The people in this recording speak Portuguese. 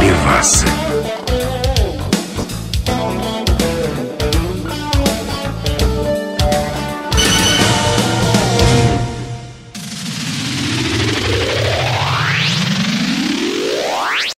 devassa.